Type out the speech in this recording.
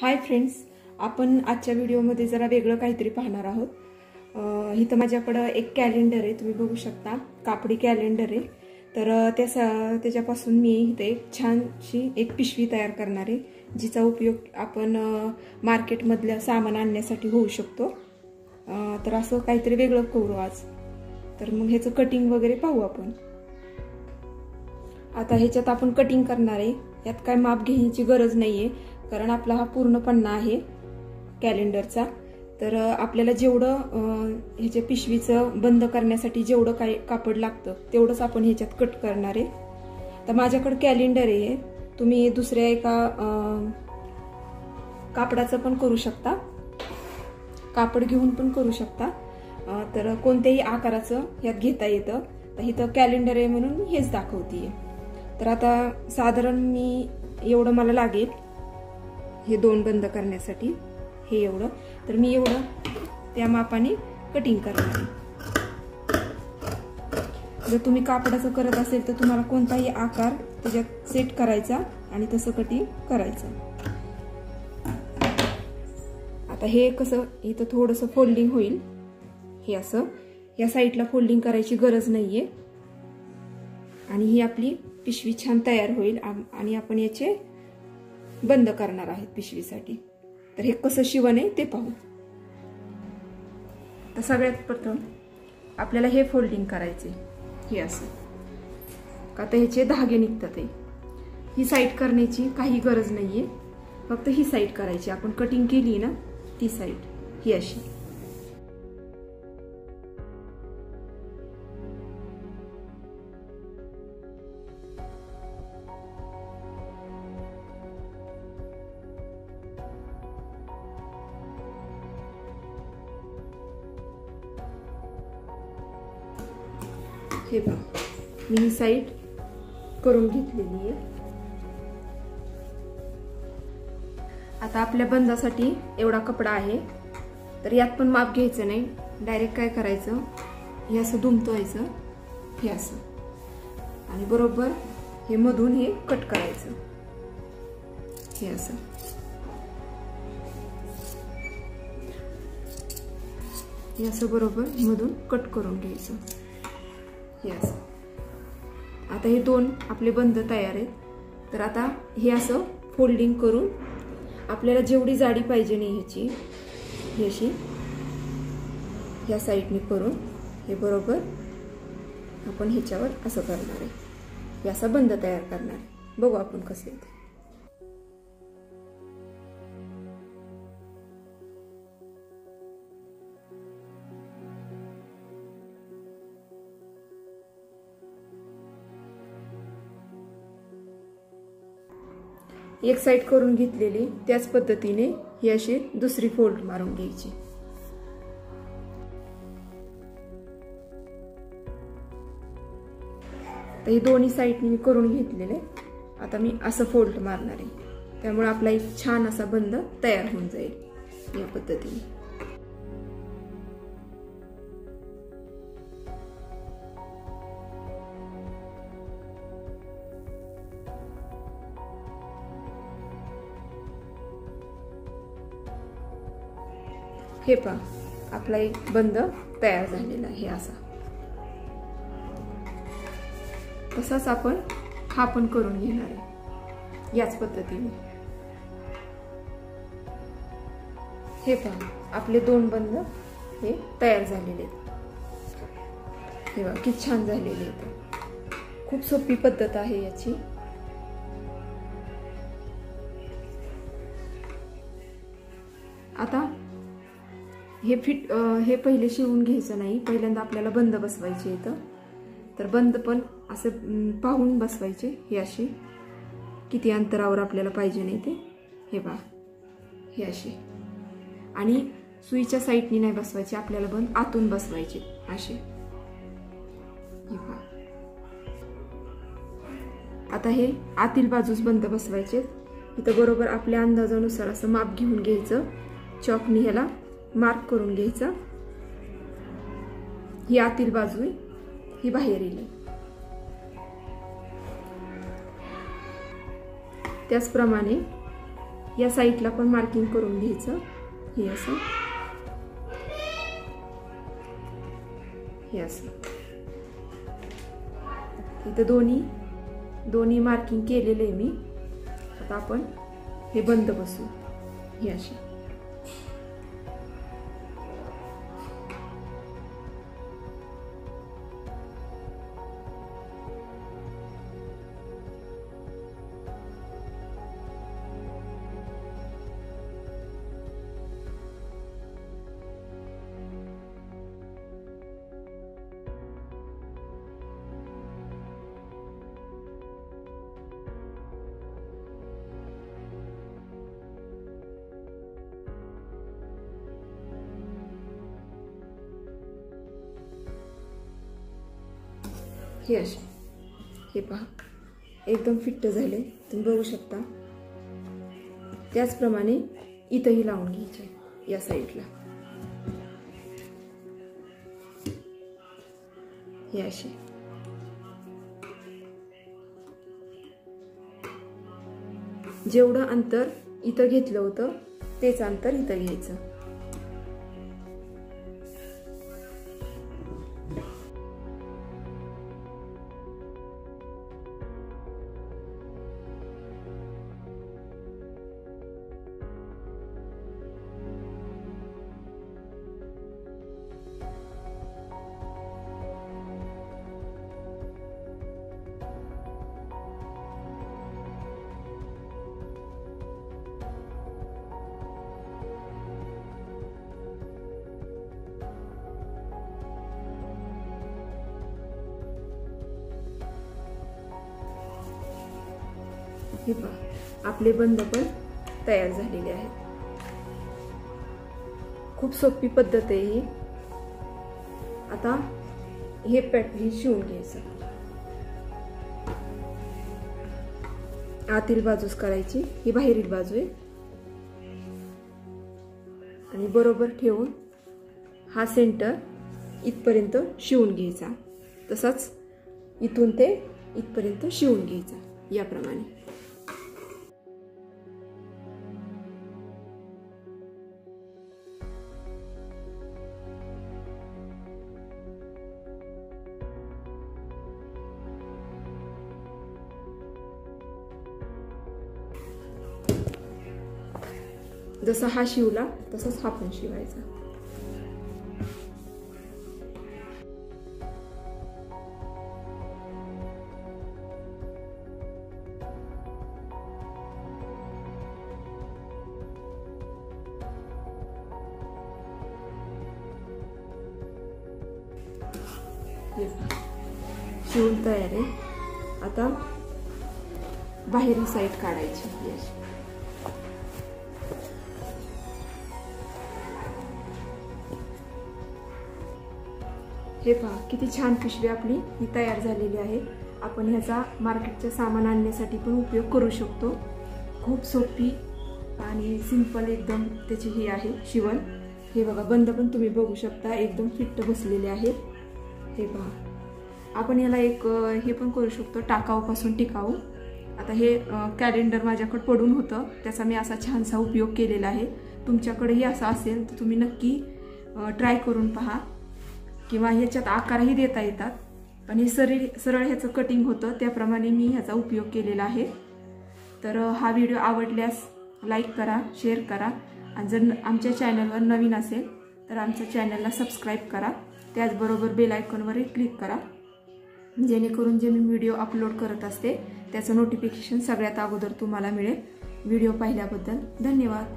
Hi friends आपण आजच्या व्हिडिओमध्ये जरा वेगळं काहीतरी पाहणार आहोत. इथं माझ्याकडं एक कॅलेंडर आहे तुम्ही बघू शकता. कापडी कॅलेंडर आहे. तर त्या स त्याच्यापासून मी इथे एक छानशी एक पिशवी तयार करणार आहे जिचा उपयोग आपण मार्केटमधलं मार्केटमधल्या सामान आणण्यासाठी होऊ शकतो. तर असं काहीतरी वेगळं करू आज. तर मग ह्याचं कटिंग वगैरे पाहू आपण. आता ह्याच्यात आपण कटिंग करणार आहे. यात काय माप घेण्याची गरज नाही आहे कारण आपला हा पूर्ण पन्ना आहे कॅलेंडरचा. तर आपल्याला जेवढं ह्याच्या पिशवीचं बंद करण्यासाठी जेवढं काय कापड लागतं तेवढंच आपण ह्याच्यात कट करणार आहे. तर माझ्याकडे कॅलेंडर आहे तुम्ही दुसऱ्या एका कापडाचं पण करू शकता. कापड घेऊन पण करू शकता. तर कोणत्याही आकाराचं यात घेता येतं. तर इथं कॅलेंडर आहे म्हणून हेच दाखवते तर आता साधारण मी एवढं मला लागेल. हे दोन बंद करण्यासाठी हे एवढं. तर मी एवढं त्या मापाने कटिंग करणार आहे. जर तुम्ही कापडाचं करत असेल तर तुम्हाला कोणताही आकार त्याच्यात सेट करायचा आणि तसं कटिंग करायचं. आता हे कसं इथं थोडंसं फोल्डिंग होईल. हे असं. या साईडला फोल्डिंग करायची गरज नाहीये. आणि ही आपली पिशवी छान तयार होईल. आणि आपण याचे बंद करणार आहेत पिशवीसाठी. तर हे कसं शिवण आहे ते पाहू. तर सगळ्यात प्रथम आपल्याला हे फोल्डिंग करायचे. हे असं. का तर ह्याचे धागे निघतात आहे ही साईड करण्याची काही गरज नाही आहे फक्त ही साईड करायची. आपण कटिंग केली ना ती साईड ही अशी. हे पहा. मी ही साईड करून घेतलेली आहे. आता आपल्या बंदासाठी एवढा कपडा आहे. तर यात पण माप घ्यायचं नाही. डायरेक्ट काय करायचं? हे असं दुमतवायचं हे असं. आणि बरोबर हे मधून हे कट करायचं. हे असं. हे असं बरोबर मधून कट करून घ्यायचं. हे असं आता हे दोन आपले बंद तयार आहेत. तर आता हे असं फोल्डिंग करून आपल्याला जेवढी जाडी पाहिजे नाही ह्याची ही अशी ह्या साईडने करून हे बरोबर आपण ह्याच्यावर असं करणार आहे. हे असा बंद तयार करणार आहे. बघू आपण कसं येते एक साईड करून घेतलेली त्याच पद्धतीने ही अशी दुसरी फोल्ड मारून घ्यायची. तर हे दोन्ही साईडने मी करून घेतलेले. आता मी असं फोल्ड मारणार आहे. त्यामुळे आपला एक छान असा बंद तयार होऊन जाईल या पद्धतीने. हे पहा आपला एक बंद तयार झालेला आहे असा. तसाच आपण हा पण करून घेणार आहे याच पद्धतीने. हे पहा आपले दोन बंद हे तयार झालेले आहेत. हे बघा किती छान झालेले आहेत. खूप सोपी पद्धत आहे याची. आता हे फिट हे पहिले शिवून घ्यायचं नाही. पहिल्यांदा आपल्याला बंद बसवायचे इथं. तर बंद पण असं पाहून बसवायचे हे असे. किती अंतरावर आपल्याला पाहिजे नाही ते. हे बा हे असे. आणि सुईच्या साईडनी नाही बसवायचे आपल्याला बंद आतून बसवायचे असे. हे आता हे आतील बाजूस बंद बसवायचे इथं बरोबर आपल्या अंदाजानुसार असं माप घेऊन घ्यायचं. चॉकनी ह्याला मार्क करून घ्यायचं. ही आतील बाजू आहे. ही बाहेर येईल. त्याचप्रमाणे या साईडला पण मार्किंग करून घ्यायचं. हे असं. हे असं. इथं दोन्ही दोन्ही मार्किंग केलेलं आहे मी. आता आपण हे बंद बसू. हे असे हे असे हे पहा. एकदम फिट्ट झाले. तुम्ही बघू शकता. त्याचप्रमाणे इथंही लावून घ्यायचे या साईडला. हे असे जेवढं अंतर इथं घेतलं होतं तेच अंतर इथं घ्यायचं. हे पहा. आपले बंद पण तयार झालेले आहेत. खूप सोपी पद्धत आहे ही. आता हे पॅट शिवून घ्यायचं. आतील बाजूस करायची. ही बाहेरील बाजू आहे. आणि बरोबर ठेवून हा सेंटर इथपर्यंत शिवून घ्यायचा. तसाच इथून ते इथपर्यंत शिवून घ्यायचा. याप्रमाणे. जसा हा शिवला तसाच हा पण शिवायचा. शिवून तयार आहे. आता बाहेरून साईड काढायची. हे पहा किती छान पिशवी आपली ही तयार झालेली आहे. आपण ह्याचा मार्केटचं सामान आणण्यासाठी पण उपयोग करू शकतो. खूप सोपी आणि सिंपल एकदम त्याची ही आहे शिवण. हे बघा बंद पण तुम्ही बघू शकता एकदम फिट्ट बसलेले आहे हे पहा. आपण याला एक हे पण करू शकतो टाकाऊपासून टिकाऊ. आता हे कॅलेंडर माझ्याकडे पडून होतं त्याचा मी असा छानसा उपयोग केलेला आहे. तुमच्याकडेही असा असेल तर तुम्ही नक्की ट्राय करून पहा. किंवा ह्याच्यात आकारही देता येतात. पण हे सरळ सरळ ह्याचं कटिंग होतं त्याप्रमाणे मी ह्याचा उपयोग केलेला आहे. तर हा व्हिडिओ आवडल्यास लाईक करा शेअर करा. आणि जर आमच्या चॅनलवर नवीन असेल तर आमच्या चॅनलला सबस्क्राईब करा. त्याचबरोबर बेल आयकॉनवरही क्लिक करा. जेणेकरून जे मी व्हिडिओ अपलोड करत असते त्याचं नोटिफिकेशन सगळ्यात अगोदर तुम्हाला मिळेल. व्हिडिओ पाहिल्याबद्दल धन्यवाद.